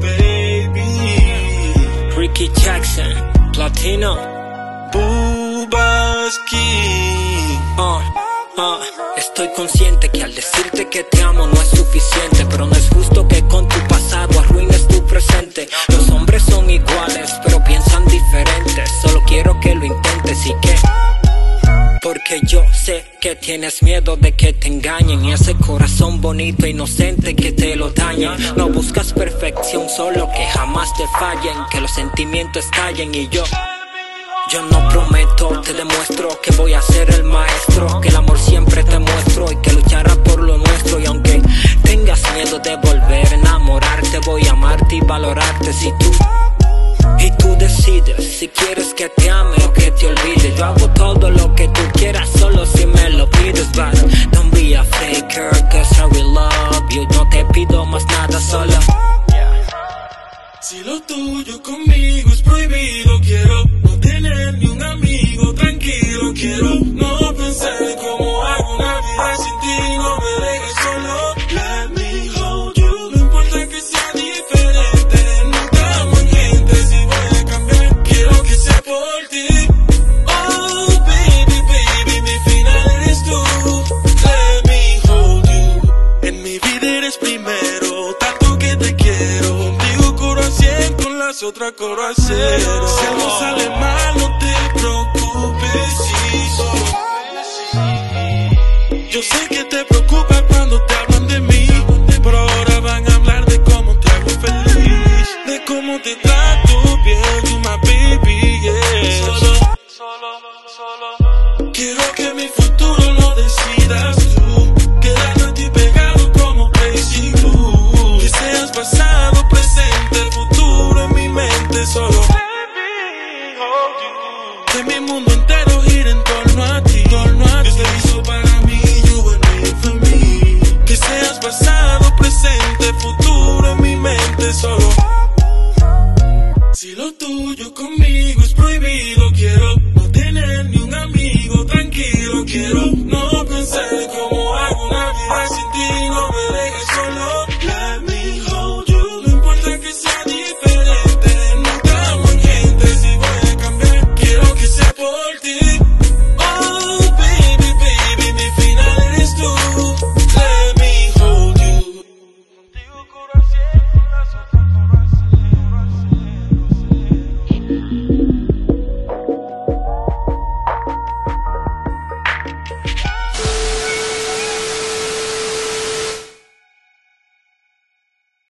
baby. Ricky Jackson, Latino. Bubaski. Uh, uh, estoy consciente que al decirte que te amo no es suficiente, pero no es justo que con tu pasado que tienes miedo de que te engañen ese corazón bonito e inocente que te lo dañen. No buscas perfección, solo que jamás te fallen, que los sentimientos estallen y yo. Yo no prometo, te demuestro que voy a ser el maestro, que el amor siempre te muestro y que lucharás por lo nuestro y aunque tengas miedo de volver a enamorarte, voy a amarte y valorarte si tú Si lo tuyo conmigo es prohibido, quiero no tener ni un amigo otra. Si algo sale mal, no te preocupes. Yo sé que te preocupa cuando te hablan de mí, pero ahora van a hablar de cómo te hago feliz, de cómo te trato bien, y my baby, yeah. Solo, solo, solo. Quiero que mi futuro lo decidas. ese mundo entero.